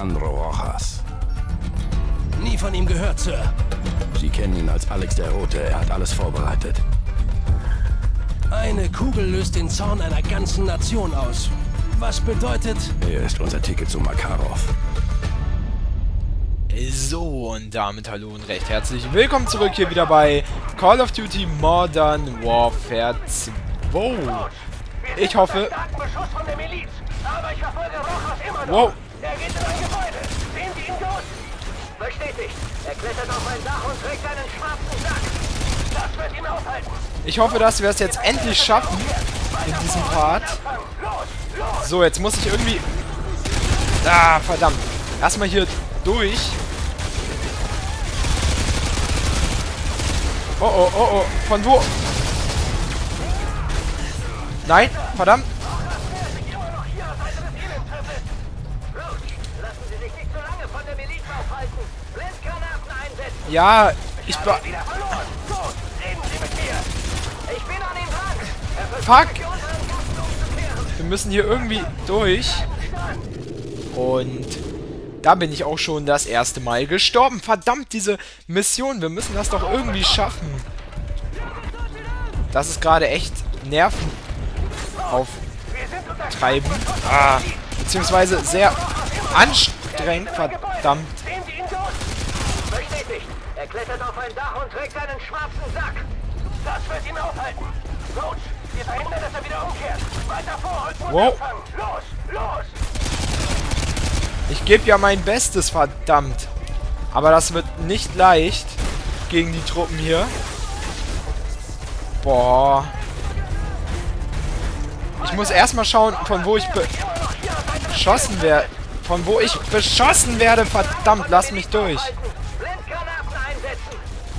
Alejandro Rojas. Nie von ihm gehört, Sir. Sie kennen ihn als Alex der Rote. Er hat alles vorbereitet. Eine Kugel löst den Zorn einer ganzen Nation aus. Was bedeutet... Er ist unser Ticket zu Makarov. So, und damit hallo und recht herzlich willkommen zurück hier wieder bei Call of Duty Modern Warfare 2. Ich hoffe... Wow. Er geht in ein Gebäude. Sehen Sie ihn gut? Bestätigt. Er klettert auf ein Dach und trägt einen schwarzen Sack. Das wird ihn aufhalten. Ich hoffe, dass wir es jetzt endlich schaffen in diesem Part. So, jetzt muss ich irgendwie... Ah, verdammt. Erstmal hier durch. Oh, oh, oh, oh. Von wo? Nein, verdammt. Mit mir. Ich bin Fuck. Wir müssen hier irgendwie durch. Und da bin ich auch schon das erste Mal gestorben. Verdammt, diese Mission. Wir müssen das doch irgendwie schaffen. Das ist gerade echt Nerven auftreiben. Ah, beziehungsweise sehr anstrengend. Verdammt. Sehen Sie ihn gut? Bestätigt. Er klettert auf ein Dach und trägt einen schwarzen Sack. Das wird ihn aufhalten. Coach, wir verhindern, dass er wieder umkehrt. Weiter vor und Wow. anfangen. Los, los. Ich gebe ja mein Bestes, verdammt. Aber das wird nicht leicht gegen die Truppen hier. Boah. Ich muss erstmal schauen, von wo ich beschossen werde. Von wo ich beschossen werde. Verdammt, lass mich durch.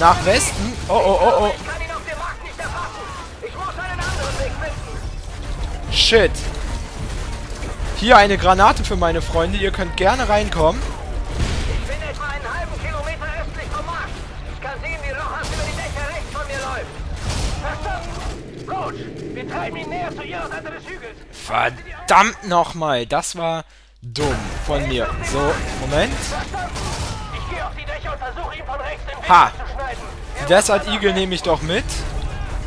nach Westen. Oh, oh, oh, oh. Shit. Hier eine Granate für meine Freunde. Ihr könnt gerne reinkommen. Verdammt nochmal. Das war dumm von mir. So, Moment. Ha. Die Desert Eagle nehme ich doch mit.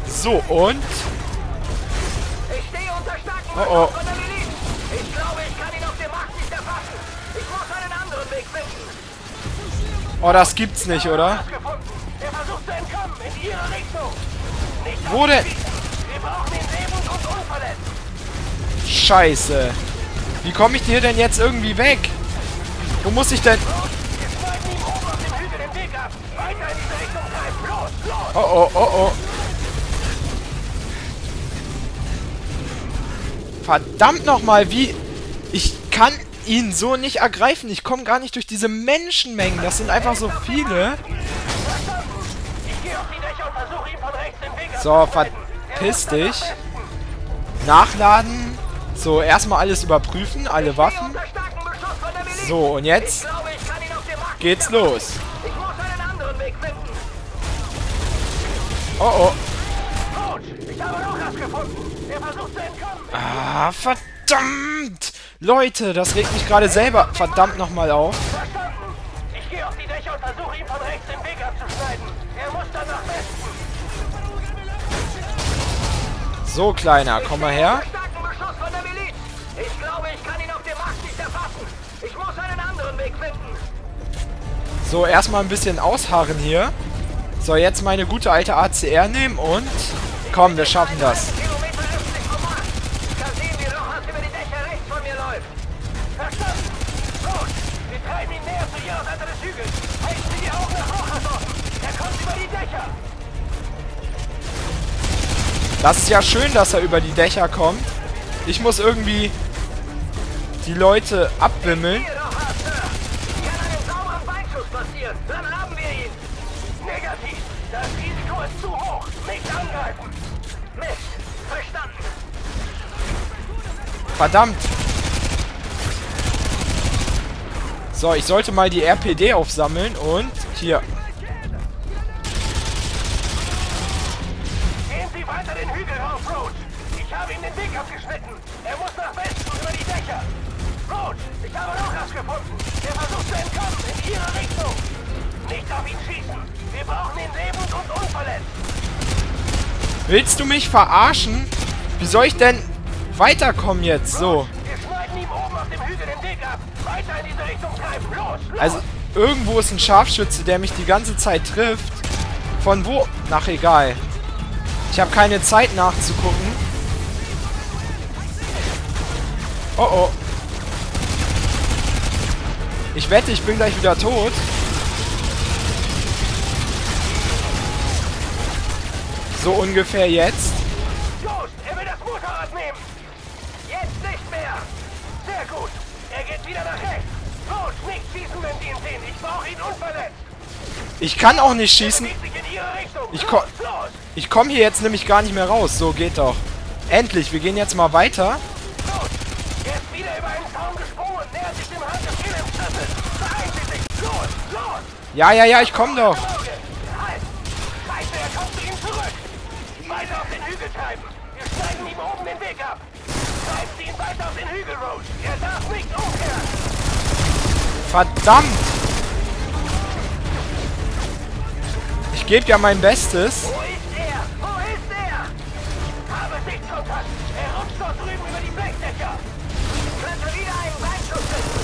So, und... Oh, oh. Beschuss von der Miliz. Ich glaube, ich kann ihn auf dem Markt nicht erfassen. Ich muss einen anderen Weg finden. Oh, das gibt's nicht, oder? Gefunden. Er versucht zu entkommen in ihre Richtung. Nicht Wo denn? Wir brauchen ihn lebend und unverletzt. Scheiße. Wie komme ich hier denn jetzt irgendwie weg? Wo muss ich denn... Oh, oh, oh, oh. Verdammt nochmal, wie... Ich kann ihn so nicht ergreifen. Ich komme gar nicht durch diese Menschenmengen. Das sind einfach so viele. So, verpiss dich. Nachladen. So, erstmal alles überprüfen. Alle Waffen. So, und jetzt geht's los. Oh, oh. Coach, ich habe Rojas gefunden. Er versucht zu entkommen. Ah, verdammt. Leute, das regt mich gerade selber verdammt nochmal auf. Verstanden. Ich gehe auf die Dächer und versuche ihm von rechts den Weg abzuschneiden. Er muss dann nach Westen. So, Kleiner, komm mal her. Starken Beschuss von der Miliz. Ich glaube, ich kann ihn auf dem Markt nicht erfassen. Ich muss einen anderen Weg finden. So, erstmal ein bisschen ausharren hier. So, jetzt meine gute alte ACR nehmen und... Komm, wir schaffen das. Das ist ja schön, dass er über die Dächer kommt. Ich muss irgendwie die Leute abwimmeln. Ist zu hoch. Nicht angreifen. Mist. Verstanden. Verdammt! So, ich sollte mal die RPD aufsammeln und hier. Gehen Sie weiter den Hügel rauf, Roach. Ich habe ihm den Weg abgeschnitten. Er muss nach Westen über die Dächer. Roach, ich habe Rojas gefunden. Er versucht zu entkommen in Ihre Richtung. Willst du mich verarschen? Wie soll ich denn weiterkommen jetzt? So. Wir schneiden ihm oben auf dem Hügel den Weg ab. Weiter in diese Richtung treiben. Los, los. Also, irgendwo ist ein Scharfschütze, der mich die ganze Zeit trifft. Von wo? Ach, egal. Ich habe keine Zeit nachzugucken. Oh oh. Ich wette, ich bin gleich wieder tot. So ungefähr jetzt. Los, er will das Motorrad nehmen. Jetzt nicht mehr. Sehr gut. Er geht wieder nach rechts. Los, nicht schießen, wenn Sie ihn sehen. Ich brauche ihn unverletzt. Ich kann auch nicht schießen. Ich los, ko- los, Ich komme hier jetzt nämlich gar nicht mehr raus. So, geht doch. Endlich, wir gehen jetzt mal weiter. los. Er ist wieder über einen Hügel treiben. Wir schneiden ihm oben den Weg ab. Treiben Sie ihn weiter auf den Hügel, Roach. Er darf nicht umkehren. Verdammt! Ich gebe ja mein Bestes. Wo ist er? Wo ist er? Habe Sichtkontakt. Er rutscht dort drüben über die Blechdächer. Könnte wieder einen Beinschuss finden.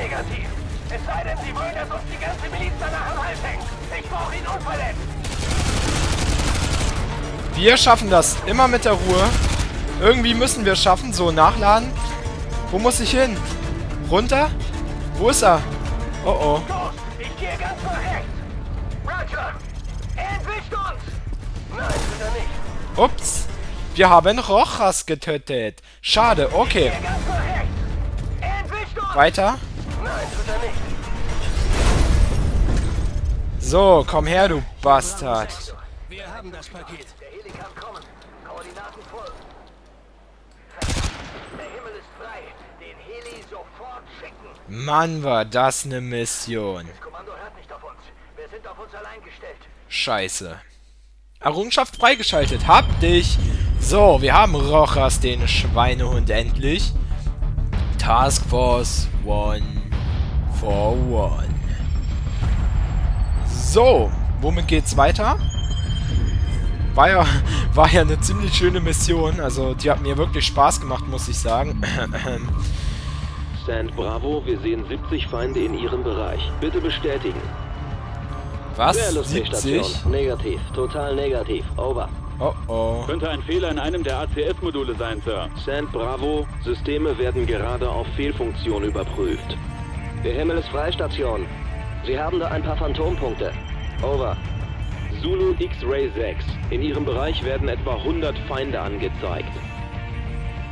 Negativ. Es sei denn, Sie wollen, dass uns die ganze Miliz danach am Hals hängt. Ich brauche ihn unverletzt. Wir schaffen das immer mit der Ruhe. Irgendwie müssen wir es schaffen. So, nachladen. Wo muss ich hin? Runter? Wo ist er? Oh oh. Ups. Wir haben Rojas getötet. Schade, okay. Er. Weiter. Er. So, komm her, du Bastard. Wir haben das Paket. Der Heli kann kommen. Koordinaten folgen. Der Himmel ist frei. Den Heli sofort schicken. Mann, war das eine Mission. Das Kommando hört nicht auf uns. Wir sind auf uns allein gestellt. Scheiße. Errungenschaft freigeschaltet. Hab dich. So, wir haben Rojas, den Schweinehund, endlich. Task Force One for One. So, womit geht's weiter? War ja, war ja eine ziemlich schöne Mission. Also, die hat mir wirklich Spaß gemacht, muss ich sagen. Stand Bravo, wir sehen 70 Feinde in Ihrem Bereich. Bitte bestätigen. Was? Wehrluststation. 70? Negativ. Total negativ. Over. Oh oh. Könnte ein Fehler in einem der ACS-Module sein, Sir. Stand Bravo, Systeme werden gerade auf Fehlfunktion überprüft. Der Himmel ist frei, Station. Sie haben da ein paar Phantompunkte. Over. Zulu X-Ray 6. In Ihrem Bereich werden etwa 100 Feinde angezeigt.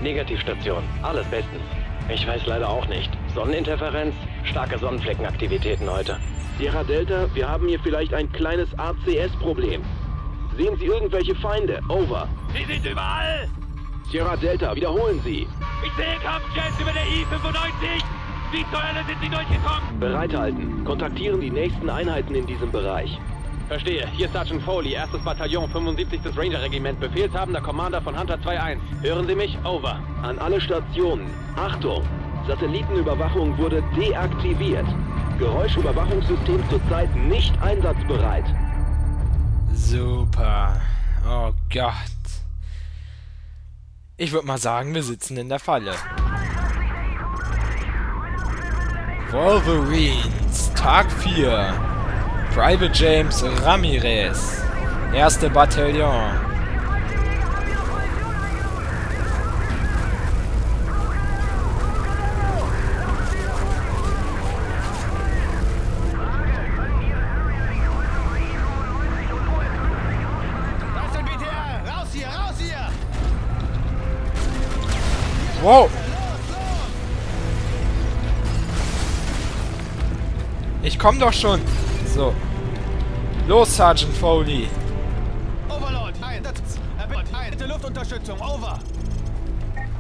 Negativstation. Alles bestens. Ich weiß leider auch nicht. Sonneninterferenz, starke Sonnenfleckenaktivitäten heute. Sierra Delta, wir haben hier vielleicht ein kleines ACS-Problem. Sehen Sie irgendwelche Feinde? Over. Sie sind überall! Sierra Delta, wiederholen Sie. Ich sehe Kampfjets über der I-95! Wie zur Hölle sind sie durchgekommen? Bereithalten. Kontaktieren die nächsten Einheiten in diesem Bereich. Verstehe. Hier Sergeant Foley, 1. Bataillon, 75. Ranger-Regiment, Befehlshabender Commander von Hunter 2-1. Hören Sie mich? Over. An alle Stationen. Achtung! Satellitenüberwachung wurde deaktiviert. Geräuschüberwachungssystem zurzeit nicht einsatzbereit. Super. Oh Gott. Ich würde mal sagen, wir sitzen in der Falle. Wolverines, Tag 4. Private James Ramirez. Erste Bataillon. Wow. Ich komm doch schon. So. Los, Sergeant Foley. Overlord, ein, das, ein, bitte Luftunterstützung, over.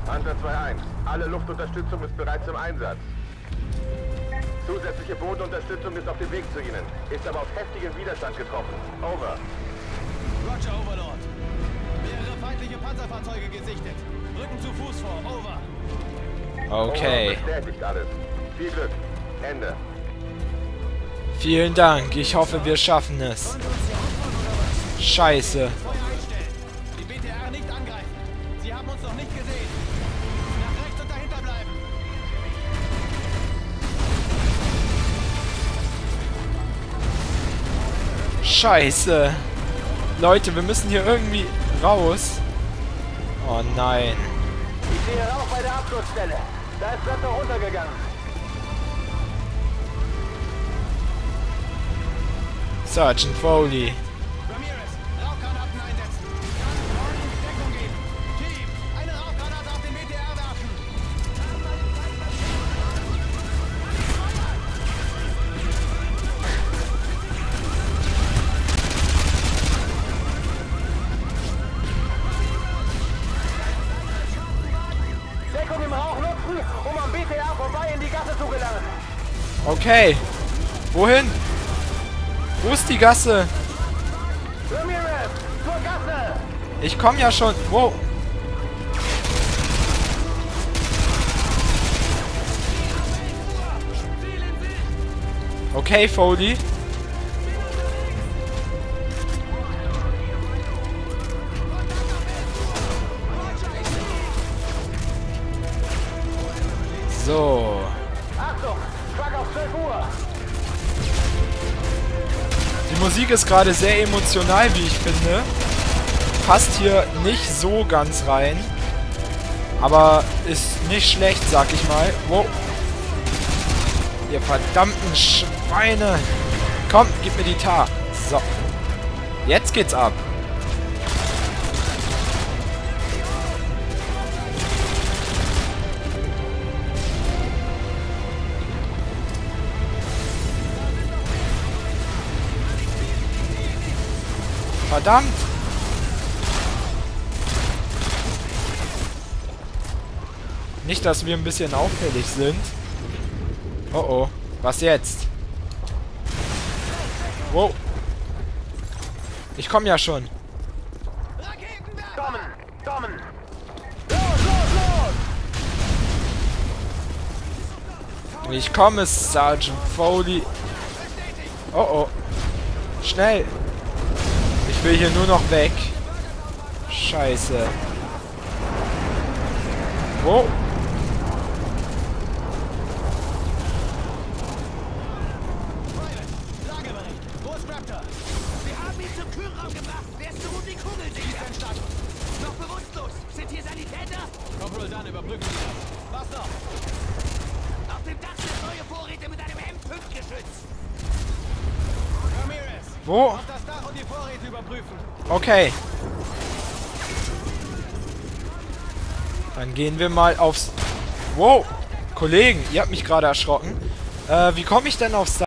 Hunter 2-1. Alle Luftunterstützung ist bereits im Einsatz. Zusätzliche Bodenunterstützung ist auf dem Weg zu Ihnen, ist aber auf heftigen Widerstand getroffen. Over. Roger, Overlord. Mehrere feindliche Panzerfahrzeuge gesichtet. Rücken zu Fuß vor, over. Okay. Over bestätigt alles. Viel Glück. Ende. Vielen Dank. Ich hoffe, wir schaffen es. Scheiße. Noch. Scheiße. Leute, wir müssen hier irgendwie raus. Oh nein. Ich sehe Rauch bei der Absturzstelle. Da ist Wetter runtergegangen. Rauch nutzen, um am BTR vorbei in die Gasse zu gelangen. Okay. Wohin? Ist die Gasse? Ich komm ja schon. Wow. Okay, Foley. So. Musik ist gerade sehr emotional, wie ich finde. Passt hier nicht so ganz rein. Aber ist nicht schlecht, sag ich mal. Wow. Ihr verdammten Schweine. Komm, gib mir die Tar. So. Jetzt geht's ab. Verdammt! Nicht, dass wir ein bisschen auffällig sind. Oh oh. Was jetzt? Wow. Ich komme ja schon. Kommen, kommen. Ich komme, Sergeant Foley. Oh oh. Schnell. Will hier nur noch weg. Scheiße. Noch? Auf dem Dach sind neue Vorräte mit einem M5-Geschütz. Wo? Okay. Dann gehen wir mal aufs... Wow. Kollegen, ihr habt mich gerade erschrocken. Äh, wie komme ich denn aufs?